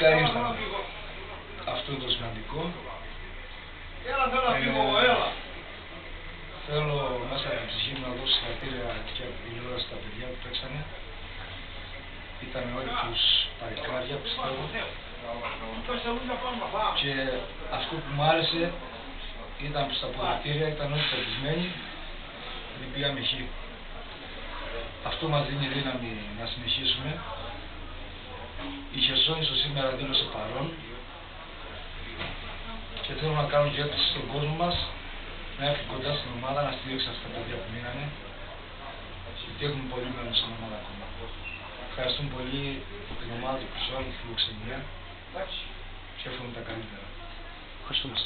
τελικά ήρθαν. Αυτό είναι το σημαντικό. Έλα, θέλω να φύγω, Ε, έλα. Θέλω μέσα από την ψυχή μου να δώσω συγχαρητήρια και από την τηλεόραση στα παιδιά που παίξανε. Ήταν όλοι τους παλικάρια, πιστεύω. Και αυτό που μου άρεσε ήταν που στα ποδητήρια ήταν όλοι πεπισμένοι, δεν πήγαμε χ. Αυτό μας δίνει δύναμη να συνεχίσουμε. Η Χερσόνησο σήμερα δήλωσε παρόν και θέλω να κάνω και έκκληση στον κόσμο μας να έρθει κοντά στην ομάδα, να στηρίξει αυτά τα παιδιά που μείνανε γιατί έχουμε πολύ μέλλον στην ομάδα ακόμα. Ευχαριστούμε πολύ την ομάδα του Χρυσόρου, τη φιλοξενία και εύχομαι τα καλύτερα. Ευχαριστούμε.